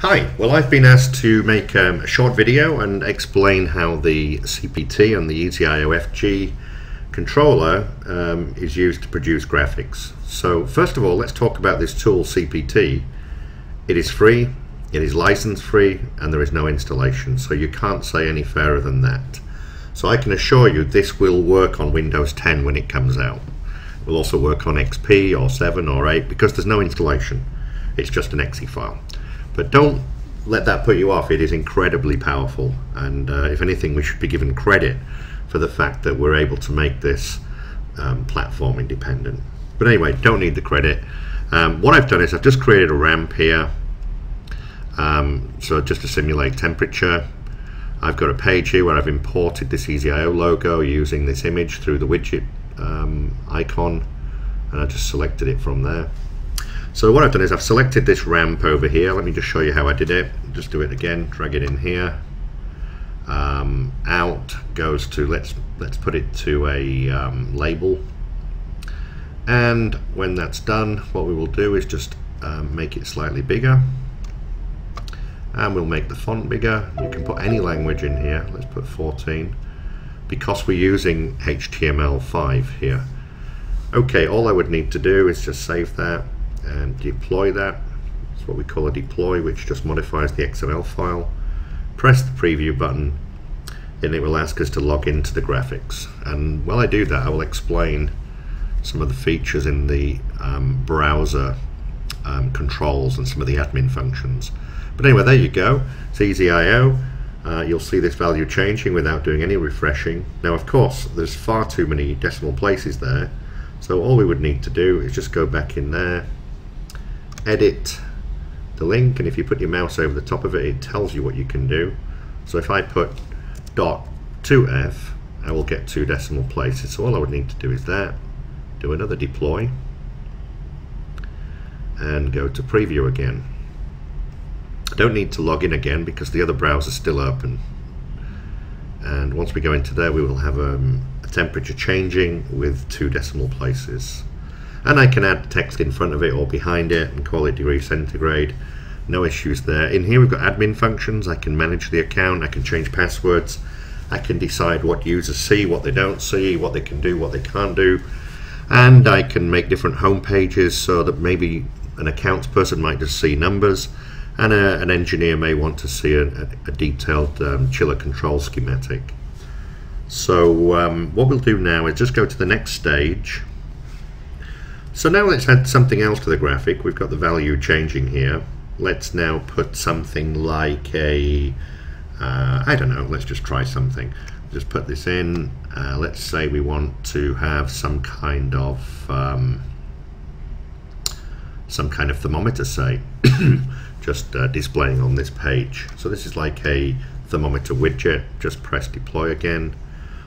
Hi, well I've been asked to make um, a short video and explain how the CPT and the EasyIO controller um, is used to produce graphics. So first of all let's talk about this tool CPT. It is free, it is license free and there is no installation so you can't say any fairer than that. So I can assure you this will work on Windows 10 when it comes out. It will also work on XP or 7 or 8 because there's no installation. It's just an exe file. But don't let that put you off. It is incredibly powerful, and uh, if anything, we should be given credit for the fact that we're able to make this um, platform independent. But anyway, don't need the credit. Um, what I've done is I've just created a ramp here, um, so just to simulate temperature. I've got a page here where I've imported this EasyIO logo using this image through the widget um, icon, and I just selected it from there. So what I've done is I've selected this ramp over here. Let me just show you how I did it. Just do it again, drag it in here. Um, out goes to, let's, let's put it to a um, label. And when that's done, what we will do is just um, make it slightly bigger. And we'll make the font bigger. You can put any language in here. Let's put 14. Because we're using HTML5 here. Okay, all I would need to do is just save that deploy that. It's what we call a deploy, which just modifies the XML file. Press the preview button, and it will ask us to log into the graphics. And while I do that, I will explain some of the features in the um, browser um, controls and some of the admin functions. But anyway, there you go. It's EasyIO. Uh, you'll see this value changing without doing any refreshing. Now, of course, there's far too many decimal places there. So all we would need to do is just go back in there edit the link and if you put your mouse over the top of it it tells you what you can do. So if I put dot 2f I will get two decimal places. So all I would need to do is that do another deploy and go to preview again. I don't need to log in again because the other browser is still open. And once we go into there we will have um, a temperature changing with two decimal places and I can add text in front of it or behind it and call it degree centigrade. No issues there. In here we've got admin functions. I can manage the account. I can change passwords. I can decide what users see what they don't see what they can do what they can't do. And I can make different home pages so that maybe an accounts person might just see numbers and a, an engineer may want to see a, a detailed um, chiller control schematic. So um, what we'll do now is just go to the next stage so now let's add something else to the graphic. We've got the value changing here. Let's now put something like a, uh, I don't know, let's just try something. Just put this in. Uh, let's say we want to have some kind of, um, some kind of thermometer, say, just uh, displaying on this page. So this is like a thermometer widget. Just press deploy again.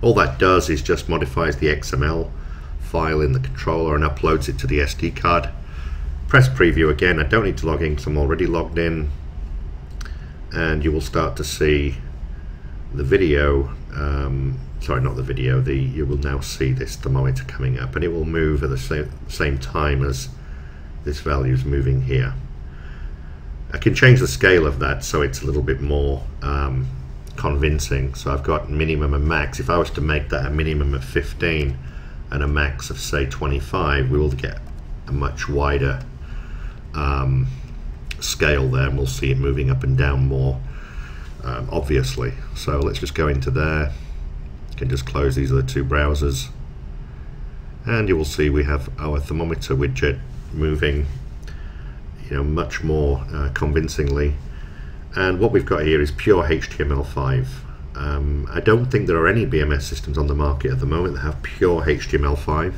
All that does is just modifies the XML file in the controller and uploads it to the SD card. Press preview again. I don't need to log in because I'm already logged in. And you will start to see the video, um, sorry not the video, the you will now see this thermometer coming up and it will move at the same, same time as this value is moving here. I can change the scale of that so it's a little bit more um, convincing. So I've got minimum and max. If I was to make that a minimum of 15, and a max of say 25 we will get a much wider um, scale there and we'll see it moving up and down more um, obviously. So let's just go into there. You can just close these other two browsers. And you will see we have our thermometer widget moving you know much more uh, convincingly. And what we've got here is pure HTML5 um, I don't think there are any BMS systems on the market at the moment that have pure HTML5.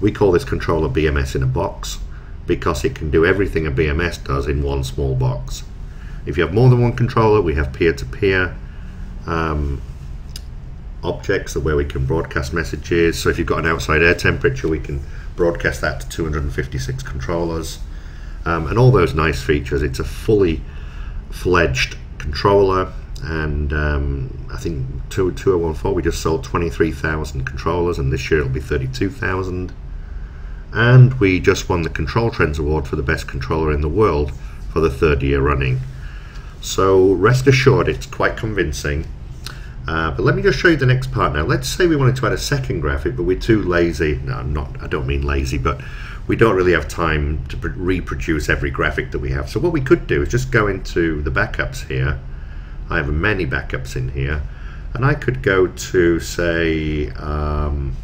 We call this controller BMS in a box because it can do everything a BMS does in one small box. If you have more than one controller, we have peer-to-peer -peer, um, objects where we can broadcast messages. So if you've got an outside air temperature, we can broadcast that to 256 controllers. Um, and all those nice features. It's a fully fledged controller and um, I think 2014 we just sold 23,000 controllers and this year it'll be 32,000 and we just won the Control Trends Award for the best controller in the world for the third year running So rest assured it's quite convincing. Uh, but let me just show you the next part now. Let's say we wanted to add a second graphic, but we're too lazy. No, not. I don't mean lazy, but we don't really have time to reproduce every graphic that we have. So what we could do is just go into the backups here. I have many backups in here, and I could go to say, um,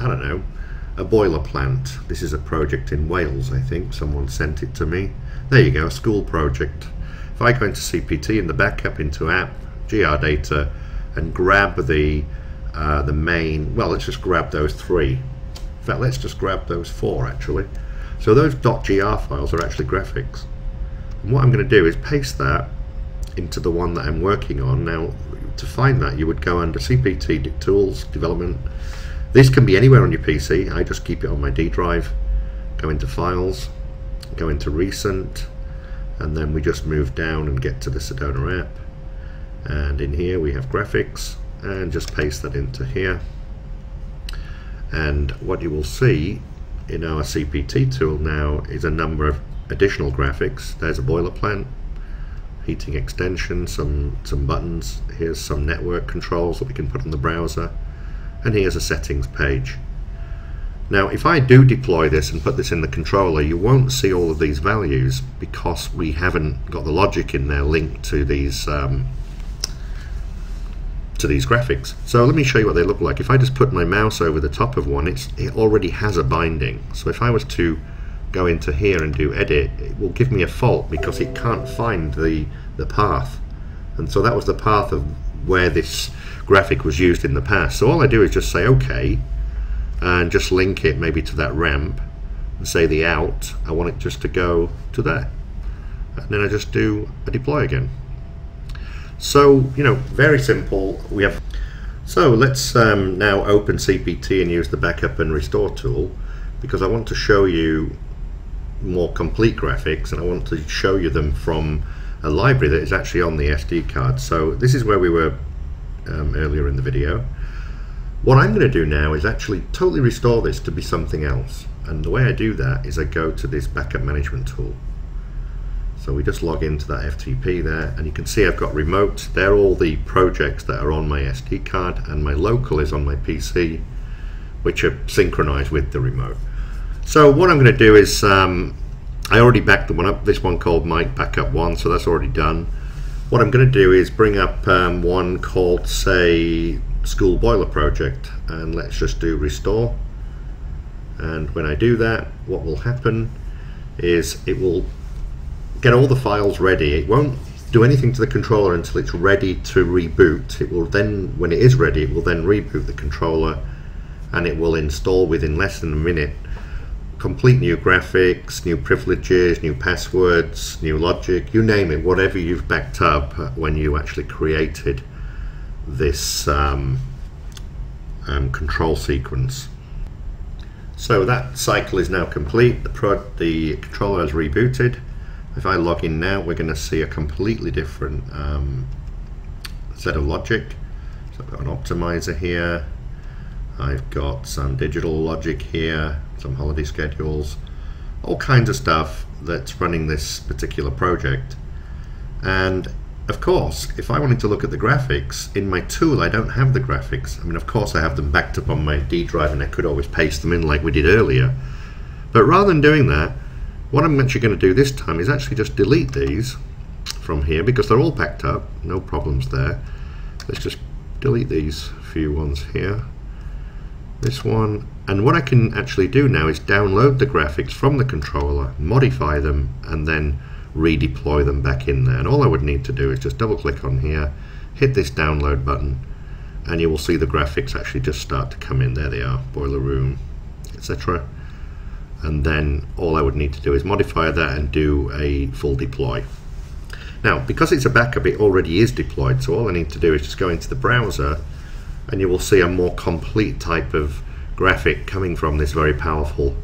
I don't know, a boiler plant. This is a project in Wales, I think. Someone sent it to me. There you go, a school project. If I go into CPT in the backup into app, GR data, and grab the uh, the main, well, let's just grab those three. In fact, let's just grab those four actually. So those .gr files are actually graphics. And what I'm going to do is paste that into the one that I'm working on. Now, to find that, you would go under CPT Tools, Development. This can be anywhere on your PC. I just keep it on my D drive. Go into Files, go into Recent, and then we just move down and get to the Sedona app and in here we have graphics and just paste that into here and what you will see in our CPT tool now is a number of additional graphics there's a boiler plant heating extension some some buttons here's some network controls that we can put in the browser and here's a settings page now if I do deploy this and put this in the controller you won't see all of these values because we haven't got the logic in there linked to these um, to these graphics. So let me show you what they look like. If I just put my mouse over the top of one, it's, it already has a binding. So if I was to go into here and do edit, it will give me a fault because it can't find the, the path. And so that was the path of where this graphic was used in the past. So all I do is just say OK and just link it maybe to that ramp and say the out, I want it just to go to there. And then I just do a deploy again. So, you know, very simple. We have. So let's um, now open CPT and use the backup and restore tool because I want to show you more complete graphics and I want to show you them from a library that is actually on the SD card. So this is where we were um, earlier in the video. What I'm going to do now is actually totally restore this to be something else. And the way I do that is I go to this backup management tool. So we just log into that FTP there and you can see I've got remote. They're all the projects that are on my SD card and my local is on my PC which are synchronized with the remote. So what I'm going to do is um, I already backed the one up, this one called Mike Backup 1 so that's already done. What I'm going to do is bring up um, one called say School Boiler Project and let's just do restore and when I do that what will happen is it will get all the files ready. It won't do anything to the controller until it's ready to reboot. It will then, when it is ready, it will then reboot the controller and it will install within less than a minute complete new graphics, new privileges, new passwords, new logic, you name it, whatever you've backed up when you actually created this um, um, control sequence. So that cycle is now complete, the, the controller has rebooted if I log in now, we're going to see a completely different um, set of logic. So I've got an optimizer here. I've got some digital logic here, some holiday schedules, all kinds of stuff that's running this particular project. And of course, if I wanted to look at the graphics, in my tool I don't have the graphics. I mean, of course I have them backed up on my D drive and I could always paste them in like we did earlier. But rather than doing that, what I'm actually going to do this time is actually just delete these from here because they're all packed up, no problems there. Let's just delete these few ones here. This one, and what I can actually do now is download the graphics from the controller, modify them, and then redeploy them back in there. And all I would need to do is just double click on here, hit this download button, and you will see the graphics actually just start to come in. There they are, boiler room, etc and then all I would need to do is modify that and do a full deploy. Now, because it's a backup, it already is deployed, so all I need to do is just go into the browser and you will see a more complete type of graphic coming from this very powerful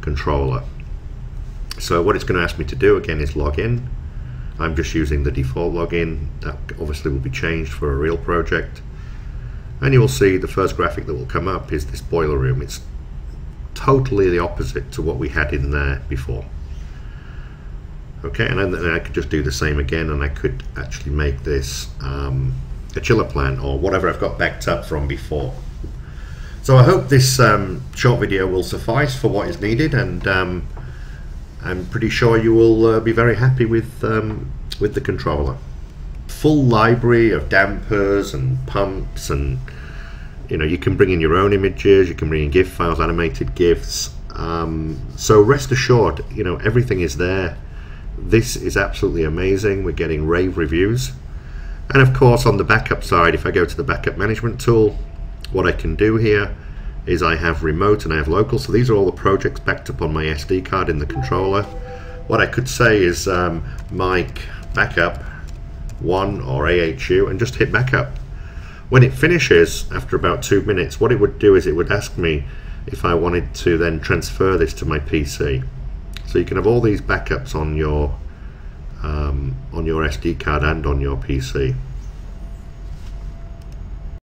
controller. So what it's going to ask me to do again is log in. I'm just using the default login. That obviously will be changed for a real project. And you will see the first graphic that will come up is this boiler room. It's totally the opposite to what we had in there before. okay and then I could just do the same again and I could actually make this um, a chiller plant or whatever I've got backed up from before. So I hope this um, short video will suffice for what is needed and um, I'm pretty sure you will uh, be very happy with um, with the controller. Full library of dampers and pumps and you know you can bring in your own images you can bring in GIF files animated GIFs um, so rest assured you know everything is there. This is absolutely amazing. We're getting rave reviews and of course on the backup side if I go to the backup management tool what I can do here is I have remote and I have local. So these are all the projects backed up on my SD card in the controller. What I could say is um, mic backup 1 or AHU and just hit backup. When it finishes after about two minutes, what it would do is it would ask me if I wanted to then transfer this to my PC. So you can have all these backups on your um, on your SD card and on your PC.